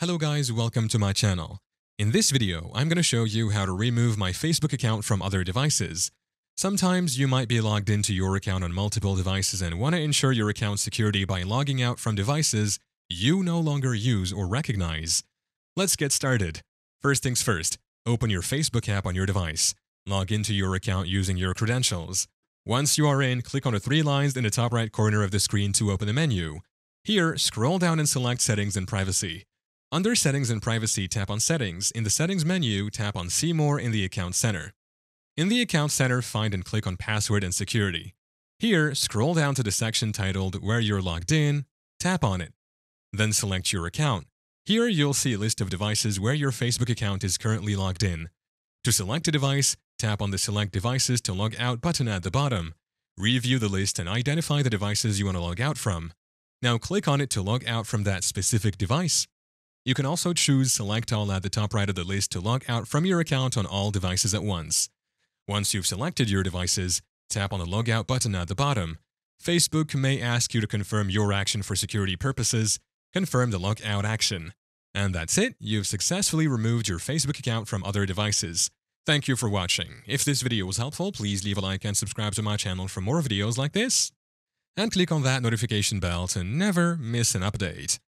Hello guys, welcome to my channel. In this video, I'm going to show you how to remove my Facebook account from other devices. Sometimes you might be logged into your account on multiple devices and want to ensure your account security by logging out from devices you no longer use or recognize. Let's get started. First things first, open your Facebook app on your device. Log into your account using your credentials. Once you are in, click on the three lines in the top right corner of the screen to open the menu. Here, scroll down and select Settings and Privacy. Under Settings and Privacy, tap on Settings. In the Settings menu, tap on See More in the Account Center. In the Account Center, find and click on Password and Security. Here, scroll down to the section titled Where you're logged in, tap on it. Then select your account. Here, you'll see a list of devices where your Facebook account is currently logged in. To select a device, tap on the Select Devices to Log Out button at the bottom. Review the list and identify the devices you want to log out from. Now click on it to log out from that specific device. You can also choose Select All at the top right of the list to log out from your account on all devices at once. Once you've selected your devices, tap on the Logout button at the bottom. Facebook may ask you to confirm your action for security purposes, confirm the logout action. And that's it, you've successfully removed your Facebook account from other devices. Thank you for watching. If this video was helpful, please leave a like and subscribe to my channel for more videos like this. And click on that notification bell to never miss an update.